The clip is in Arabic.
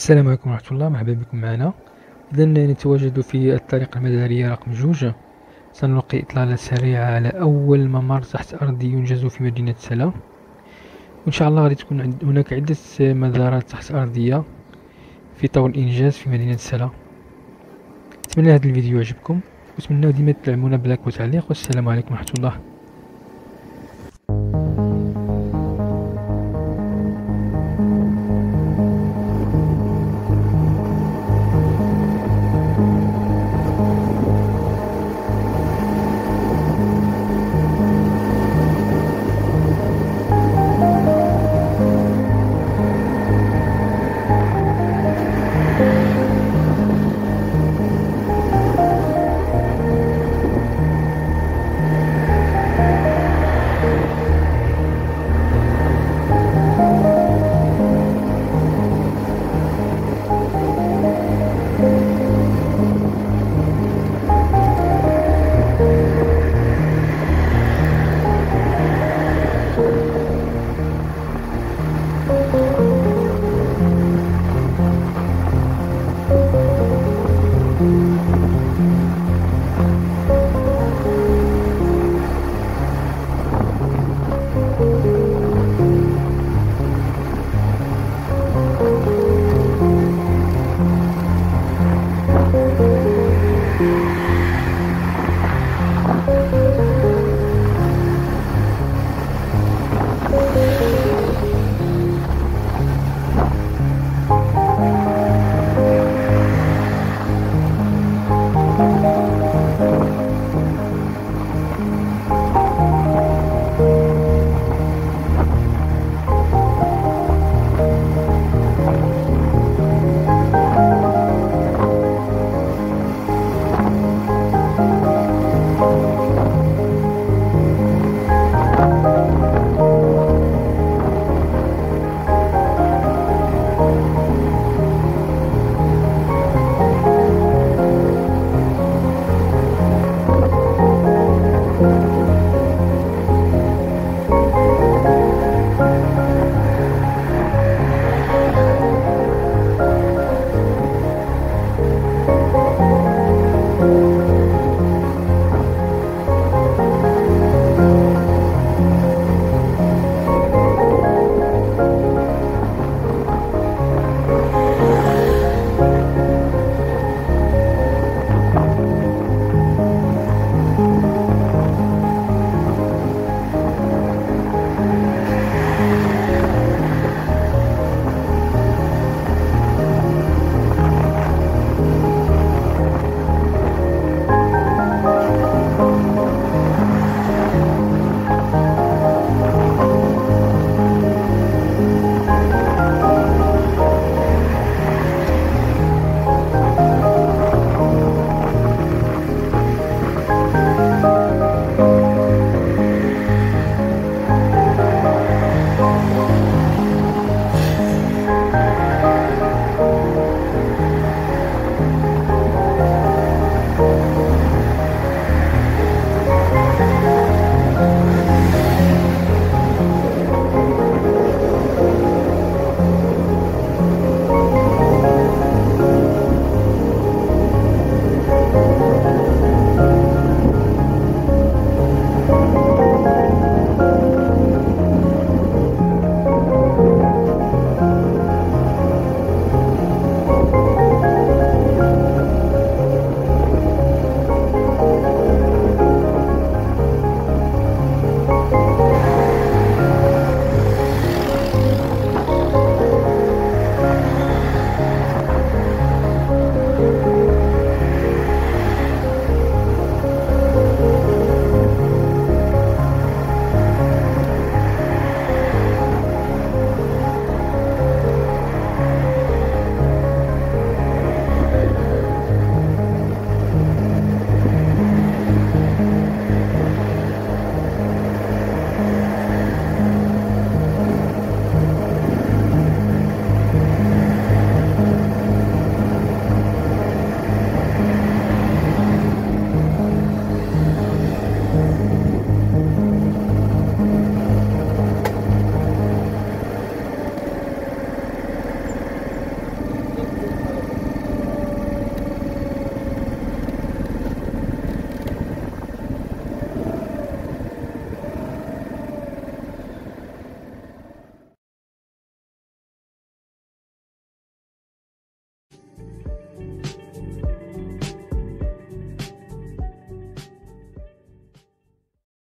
السلام عليكم ورحمة الله. مرحبا بكم معنا. إذا نتواجد في الطريق المدارية رقم جوج. سنلقي إطلالة سريعة على أول ممر تحت أرضي ينجز في مدينة سلا. وإن شاء الله غادي تكون هناك عدة مزارات تحت أرضية في طور الإنجاز في مدينة سلا. أتمنى هذا الفيديو يعجبكم. وأتمنى ديما تدعمونا بلايك وتعليق. والسلام عليكم ورحمة الله.